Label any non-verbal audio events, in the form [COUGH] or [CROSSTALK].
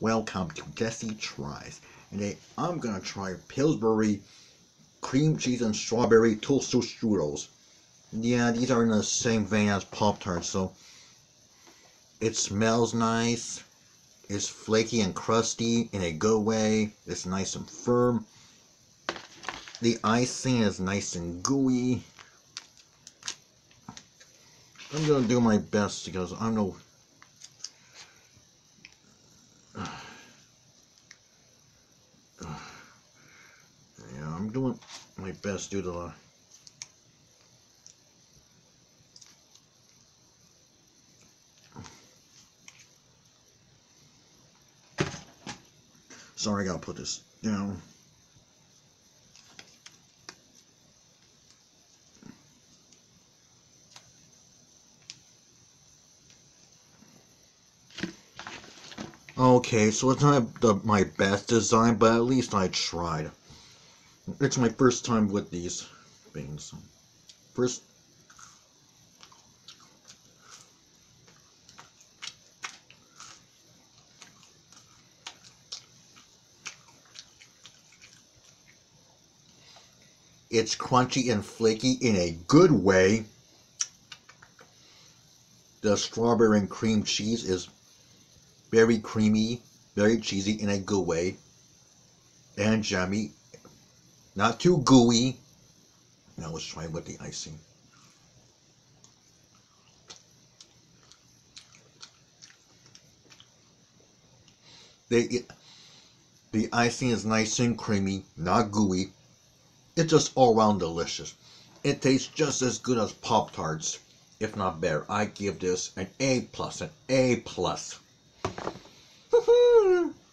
Welcome to Jesse Tries. And today I'm gonna try Pillsbury cream cheese and strawberry toaster strudels. Yeah, these are in the same vein as Pop Tarts, so it smells nice. It's flaky and crusty in a good way. It's nice and firm. The icing is nice and gooey. I'm gonna do my best because I know Yeah, I'm doing my best due to the Sorry, I gotta put this down. Okay, so it's not the, my best design, but at least I tried. It's my first time with these things. First. It's crunchy and flaky in a good way. The strawberry and cream cheese is very creamy, very cheesy in a good way, and jammy, not too gooey. Now let's try with the icing. The, the icing is nice and creamy, not gooey. It's just all around delicious. It tastes just as good as Pop Tarts, if not better. I give this an A plus, an A plus. [LAUGHS]